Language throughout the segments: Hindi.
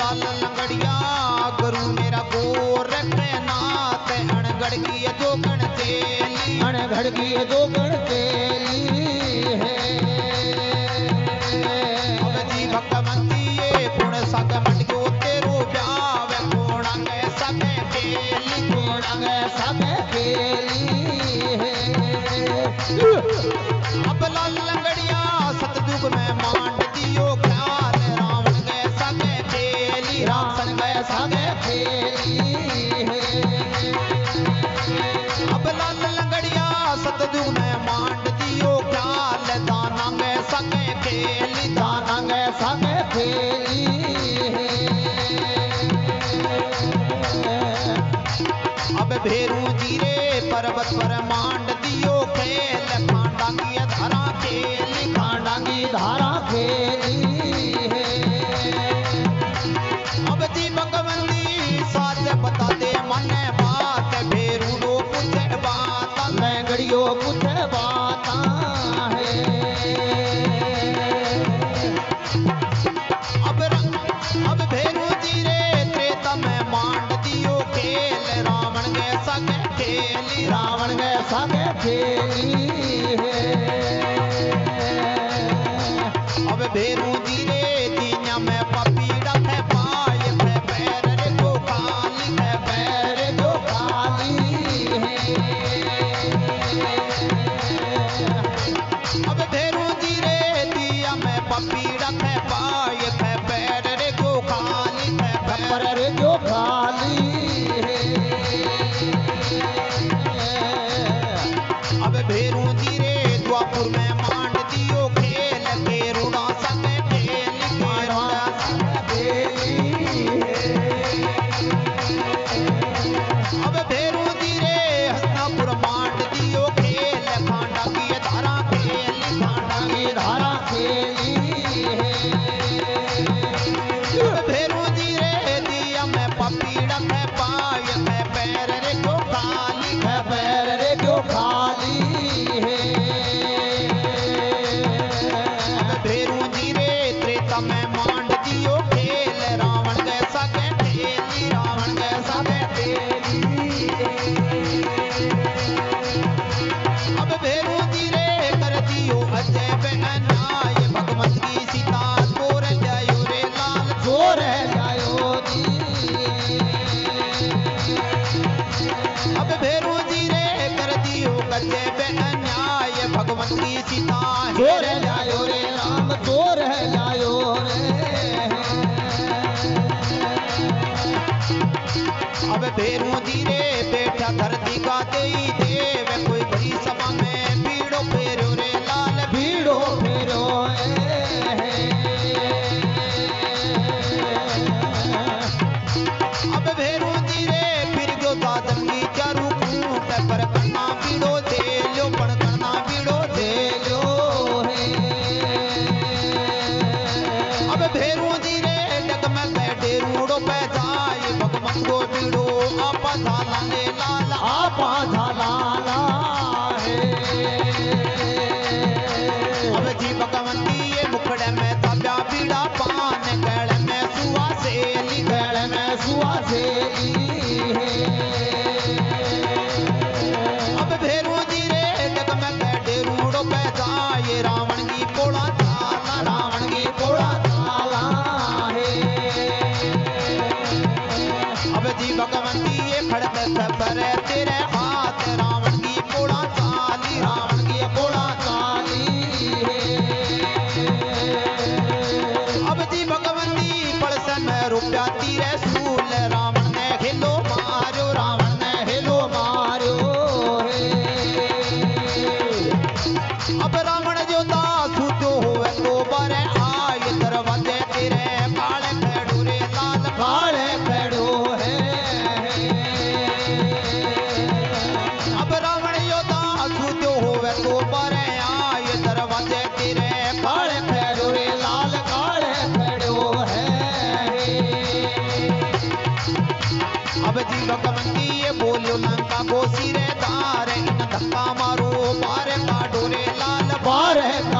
लाल लंगड़िया गुरु मेरा गोरख नाथ। अणगढ़ की जो कण तेली अणगढ़ की तेली जी भक्त मंदिये गुण सक मटको तेरो प्याव गुणंग सब पेली गुणंग सब पेली अब लाल लंगड़िया सतदुग में माँ पे जीरे बेटा धरती का देई zuwa zai बार है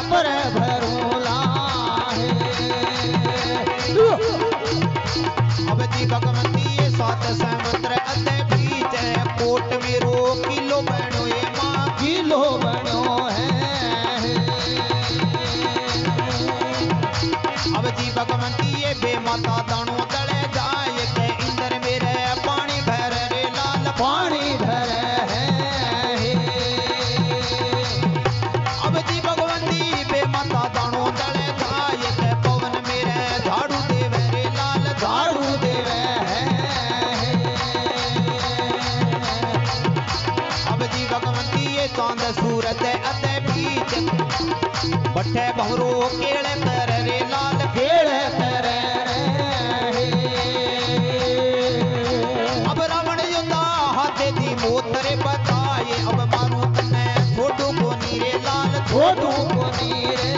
भ्रमर भरू जते अते बीजत बठे बहुरो केले तर रे, लाल केले तर अब रावण युदा हाथे दी मोतरे बताए अब मारू तने छोडू को नीरे लाल छोडू को नीरे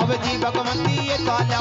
अब जी भगवंती ये काला